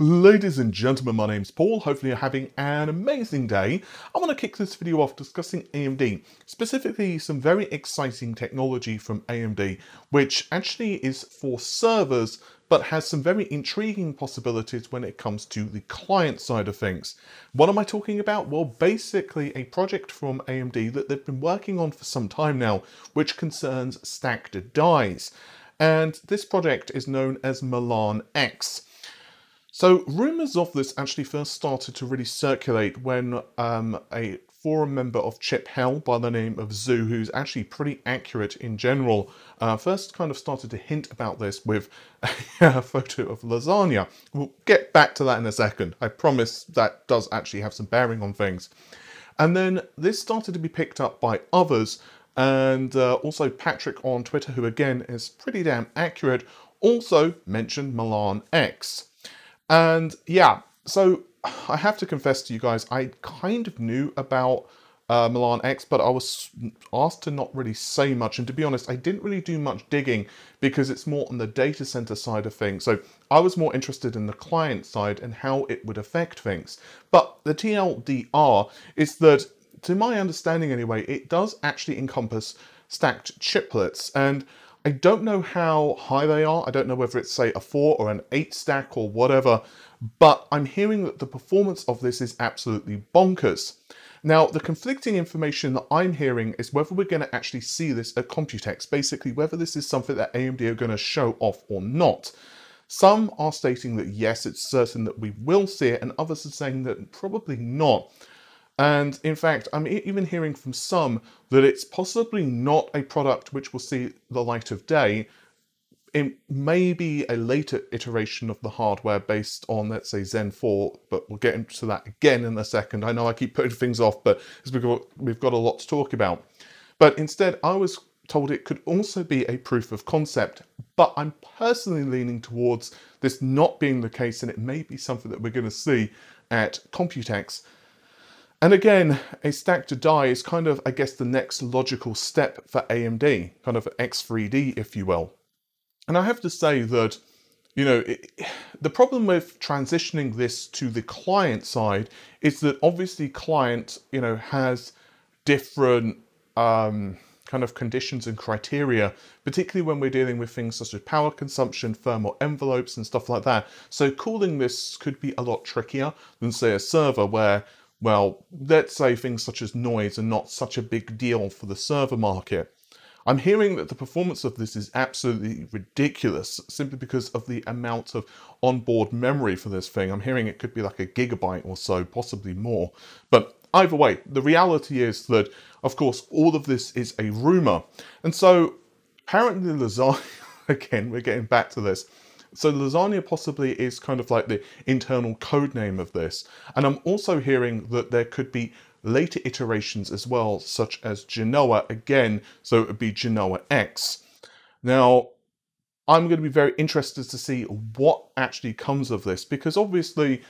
Ladies and gentlemen, my name's Paul. Hopefully you're having an amazing day. I want to kick this video off discussing AMD, specifically some very exciting technology from AMD, which actually is for servers, but has some very intriguing possibilities when it comes to the client side of things. What am I talking about? Well, basically a project from AMD that they've been working on for some time now, which concerns stacked dies. And this project is known as Milan X. So rumours of this actually first started to really circulate when um, a forum member of Chip Hell by the name of Zoo, who's actually pretty accurate in general, uh, first kind of started to hint about this with a photo of lasagna. We'll get back to that in a second. I promise that does actually have some bearing on things. And then this started to be picked up by others, and uh, also Patrick on Twitter, who again is pretty damn accurate, also mentioned Milan X. And yeah, so I have to confess to you guys, I kind of knew about uh, Milan X, but I was asked to not really say much. And to be honest, I didn't really do much digging because it's more on the data center side of things. So I was more interested in the client side and how it would affect things. But the TLDR is that, to my understanding anyway, it does actually encompass stacked chiplets. And I don't know how high they are. I don't know whether it's, say, a 4 or an 8 stack or whatever, but I'm hearing that the performance of this is absolutely bonkers. Now, the conflicting information that I'm hearing is whether we're going to actually see this at Computex, basically whether this is something that AMD are going to show off or not. Some are stating that yes, it's certain that we will see it, and others are saying that probably not. And in fact, I'm even hearing from some that it's possibly not a product which will see the light of day. It may be a later iteration of the hardware based on, let's say, Zen 4, but we'll get into that again in a second. I know I keep putting things off, but we've got a lot to talk about. But instead, I was told it could also be a proof of concept, but I'm personally leaning towards this not being the case, and it may be something that we're going to see at Computex and again, a stacked die is kind of, I guess, the next logical step for AMD, kind of X3D, if you will. And I have to say that, you know, it, the problem with transitioning this to the client side is that obviously client, you know, has different um, kind of conditions and criteria, particularly when we're dealing with things such as power consumption, thermal envelopes and stuff like that. So cooling this could be a lot trickier than say a server where well, let's say things such as noise are not such a big deal for the server market. I'm hearing that the performance of this is absolutely ridiculous simply because of the amount of onboard memory for this thing. I'm hearing it could be like a gigabyte or so, possibly more. But either way, the reality is that, of course, all of this is a rumor. And so apparently Lasagna, again, we're getting back to this, so lasagna possibly is kind of like the internal code name of this. And I'm also hearing that there could be later iterations as well, such as Genoa again, so it would be Genoa X. Now, I'm going to be very interested to see what actually comes of this, because obviously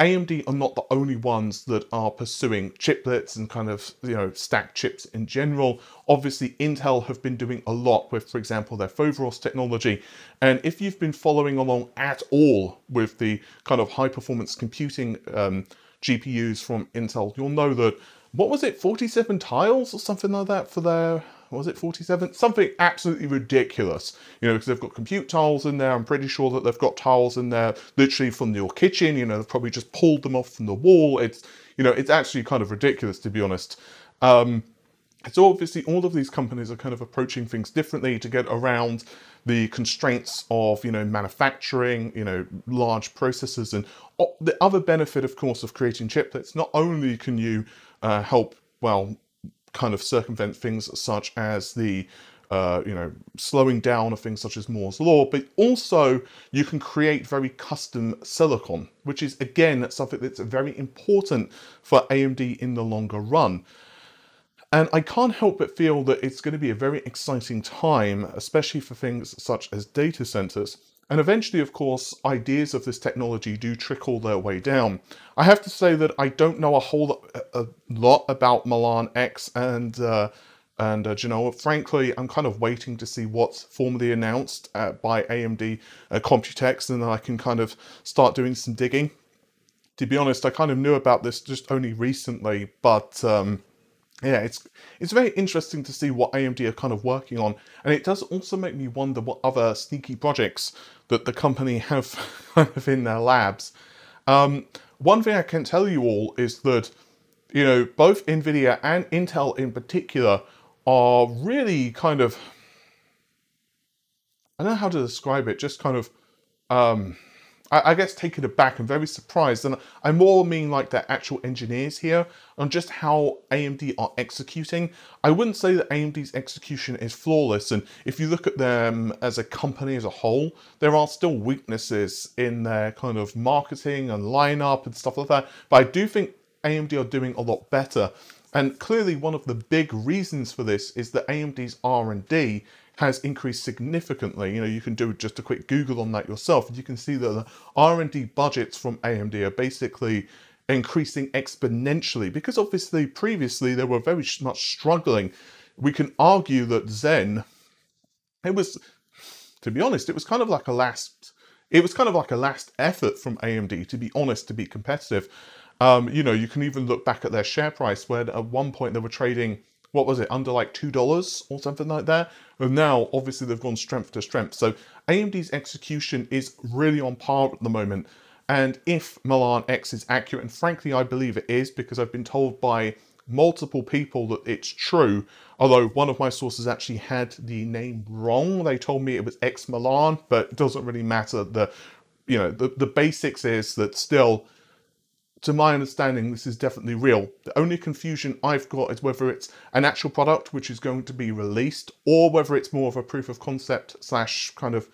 AMD are not the only ones that are pursuing chiplets and kind of, you know, stacked chips in general. Obviously, Intel have been doing a lot with, for example, their Foveros technology. And if you've been following along at all with the kind of high performance computing um, GPUs from Intel, you'll know that, what was it, 47 tiles or something like that for their was it 47? Something absolutely ridiculous, you know, because they've got compute tiles in there. I'm pretty sure that they've got tiles in there literally from your kitchen, you know, they've probably just pulled them off from the wall. It's, you know, it's actually kind of ridiculous to be honest. Um, so obviously all of these companies are kind of approaching things differently to get around the constraints of, you know, manufacturing, you know, large processes. And the other benefit, of course, of creating chiplets, not only can you uh, help, well, kind of circumvent things such as the uh, you know, slowing down of things such as Moore's law, but also you can create very custom silicon, which is again something that's very important for AMD in the longer run. And I can't help but feel that it's going to be a very exciting time, especially for things such as data centers. And eventually, of course, ideas of this technology do trickle their way down. I have to say that I don't know a whole lot, a lot about Milan X and uh, And uh, know, frankly, I'm kind of waiting to see what's formally announced uh, by AMD uh, Computex, and then I can kind of start doing some digging. To be honest, I kind of knew about this just only recently, but um, yeah, it's it's very interesting to see what AMD are kind of working on, and it does also make me wonder what other sneaky projects that the company have kind of in their labs. Um, one thing I can tell you all is that you know both Nvidia and Intel in particular are really kind of I don't know how to describe it, just kind of um, I, I guess taken aback and very surprised. And I more mean like the actual engineers here on just how AMD are executing. I wouldn't say that AMD's execution is flawless. And if you look at them as a company as a whole, there are still weaknesses in their kind of marketing and lineup and stuff like that. But I do think AMD are doing a lot better. And clearly one of the big reasons for this is that AMD's R&D has increased significantly. You know, you can do just a quick Google on that yourself, you can see that the R&D budgets from AMD are basically increasing exponentially because obviously previously they were very much struggling. We can argue that Zen, it was, to be honest, it was kind of like a last, it was kind of like a last effort from AMD to be honest, to be competitive. Um, you know, you can even look back at their share price where at one point they were trading what was it, under like $2 or something like that. And now, obviously, they've gone strength to strength. So AMD's execution is really on par at the moment. And if Milan X is accurate, and frankly, I believe it is because I've been told by multiple people that it's true, although one of my sources actually had the name wrong. They told me it was X Milan, but it doesn't really matter. The, you know, the, the basics is that still to my understanding, this is definitely real. The only confusion I've got is whether it's an actual product which is going to be released or whether it's more of a proof of concept slash kind of,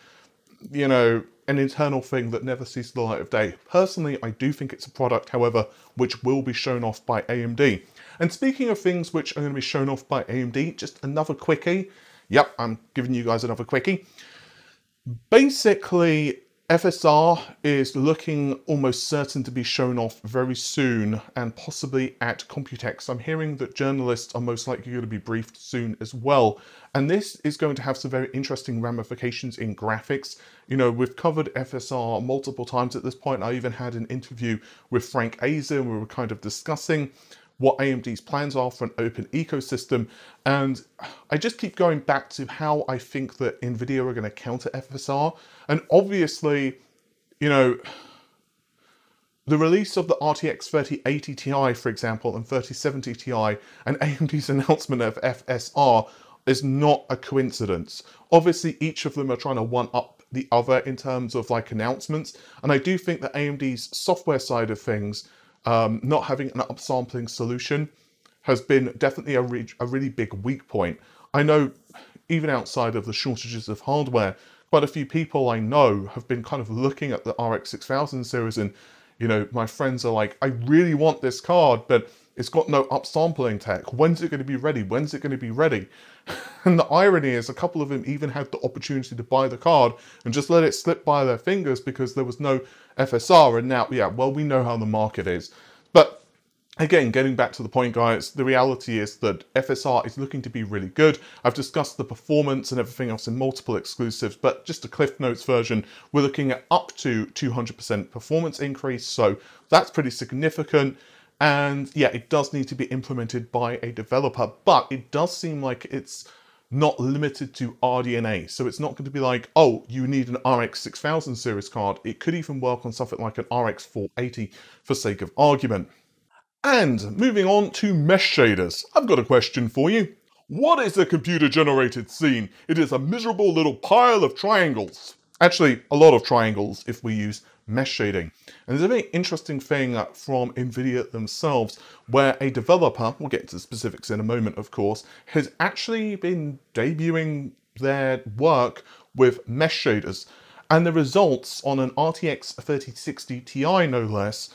you know, an internal thing that never sees the light of day. Personally, I do think it's a product, however, which will be shown off by AMD. And speaking of things which are going to be shown off by AMD, just another quickie. Yep, I'm giving you guys another quickie. Basically, FSR is looking almost certain to be shown off very soon and possibly at Computex. I'm hearing that journalists are most likely going to be briefed soon as well. And this is going to have some very interesting ramifications in graphics. You know, we've covered FSR multiple times at this point. I even had an interview with Frank Azor and we were kind of discussing what AMD's plans are for an open ecosystem. And I just keep going back to how I think that NVIDIA are going to counter FSR. And obviously, you know, the release of the RTX 3080 Ti, for example, and 3070 Ti, and AMD's announcement of FSR is not a coincidence. Obviously, each of them are trying to one up the other in terms of like announcements. And I do think that AMD's software side of things um, not having an upsampling solution has been definitely a, re a really big weak point. I know even outside of the shortages of hardware, quite a few people I know have been kind of looking at the RX 6000 series and, you know, my friends are like, I really want this card, but it's got no upsampling tech. When's it going to be ready? When's it going to be ready? and the irony is a couple of them even had the opportunity to buy the card and just let it slip by their fingers because there was no FSR. And now, yeah, well, we know how the market is. But Again, getting back to the point, guys, the reality is that FSR is looking to be really good. I've discussed the performance and everything else in multiple exclusives, but just a Cliff Notes version, we're looking at up to 200% performance increase, so that's pretty significant. And yeah, it does need to be implemented by a developer, but it does seem like it's not limited to RDNA. So it's not going to be like, oh, you need an RX 6000 series card. It could even work on something like an RX 480 for sake of argument. And moving on to mesh shaders. I've got a question for you. What is a computer generated scene? It is a miserable little pile of triangles. Actually, a lot of triangles if we use mesh shading. And there's a very interesting thing uh, from NVIDIA themselves where a developer, we'll get to the specifics in a moment of course, has actually been debuting their work with mesh shaders. And the results on an RTX 3060 Ti no less,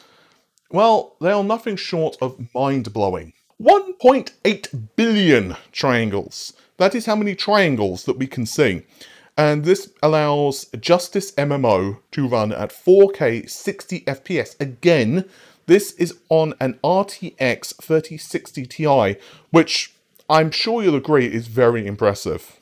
well, they are nothing short of mind-blowing. 1.8 billion triangles. That is how many triangles that we can see and this allows Justice MMO to run at 4K 60 FPS. Again, this is on an RTX 3060 Ti, which I'm sure you'll agree is very impressive.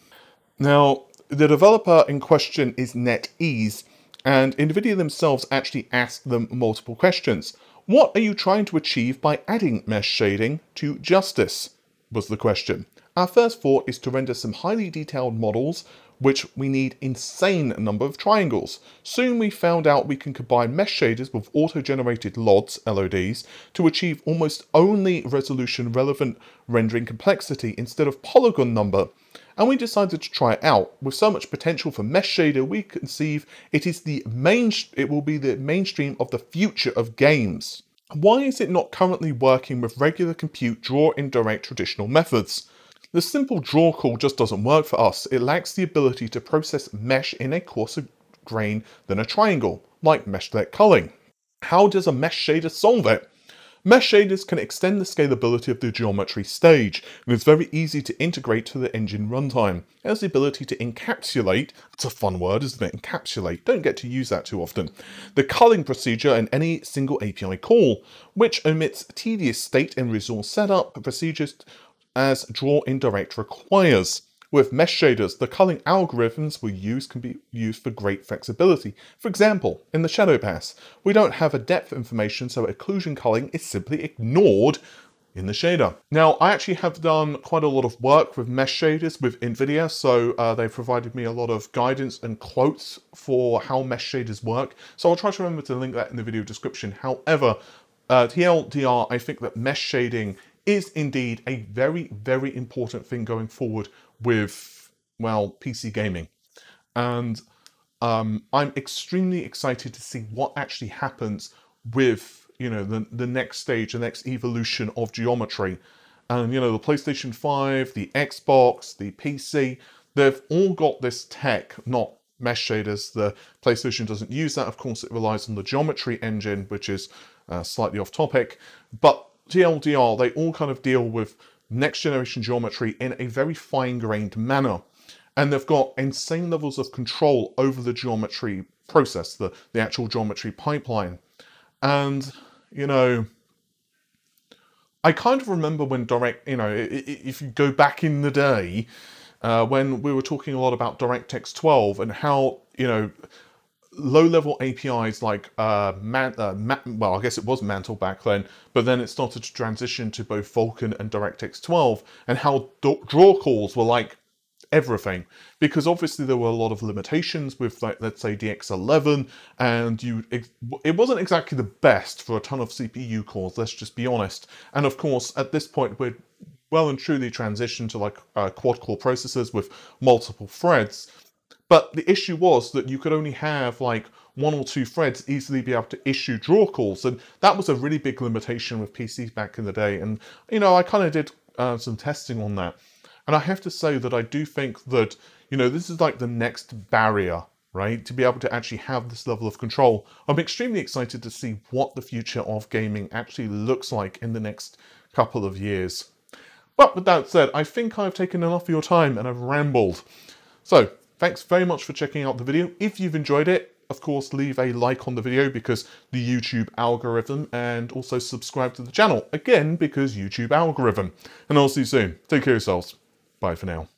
Now, the developer in question is NetEase, and NVIDIA themselves actually asked them multiple questions. What are you trying to achieve by adding mesh shading to Justice? was the question. Our first thought is to render some highly detailed models which we need insane number of triangles. Soon we found out we can combine mesh shaders with auto-generated LODs, LODs, to achieve almost only resolution relevant rendering complexity instead of polygon number. And we decided to try it out. With so much potential for mesh shader, we conceive it is the main it will be the mainstream of the future of games. Why is it not currently working with regular compute draw indirect traditional methods? The simple draw call just doesn't work for us. It lacks the ability to process mesh in a coarser grain than a triangle, like meshlet culling. How does a mesh shader solve it? Mesh shaders can extend the scalability of the geometry stage, and it's very easy to integrate to the engine runtime. It has the ability to encapsulate, it's a fun word isn't it, encapsulate, don't get to use that too often, the culling procedure in any single API call, which omits tedious state and resource setup procedures as draw indirect requires. With mesh shaders, the culling algorithms we use can be used for great flexibility. For example, in the Shadow Pass, we don't have a depth information, so occlusion culling is simply ignored in the shader. Now, I actually have done quite a lot of work with mesh shaders with NVIDIA, so uh, they provided me a lot of guidance and quotes for how mesh shaders work. So I'll try to remember to link that in the video description. However, uh, TLDR, I think that mesh shading is indeed a very, very important thing going forward with, well, PC gaming. And um, I'm extremely excited to see what actually happens with, you know, the, the next stage, the next evolution of geometry. And, you know, the PlayStation 5, the Xbox, the PC, they've all got this tech, not mesh shaders. The PlayStation doesn't use that. Of course, it relies on the geometry engine, which is uh, slightly off topic. But TLDR, they all kind of deal with next generation geometry in a very fine-grained manner. And they've got insane levels of control over the geometry process, the, the actual geometry pipeline. And, you know, I kind of remember when Direct, you know, if you go back in the day, uh, when we were talking a lot about DirectX 12 and how, you know, low-level APIs like uh, man, uh, well, I guess it was Mantle back then, but then it started to transition to both Vulkan and DirectX 12, and how draw calls were like everything. Because obviously there were a lot of limitations with like let's say DX11 and you it, wasn't exactly the best for a ton of CPU cores let's just be honest. And of course at this point we're well and truly transitioned to like uh, quad core processors with multiple threads but the issue was that you could only have like one or two threads easily be able to issue draw calls. And that was a really big limitation with PCs back in the day. And, you know, I kind of did uh, some testing on that. And I have to say that I do think that, you know, this is like the next barrier, right? To be able to actually have this level of control. I'm extremely excited to see what the future of gaming actually looks like in the next couple of years. But with that said, I think I've taken enough of your time and I've rambled. So Thanks very much for checking out the video. If you've enjoyed it, of course, leave a like on the video because the YouTube algorithm and also subscribe to the channel, again, because YouTube algorithm. And I'll see you soon. Take care of yourselves. Bye for now.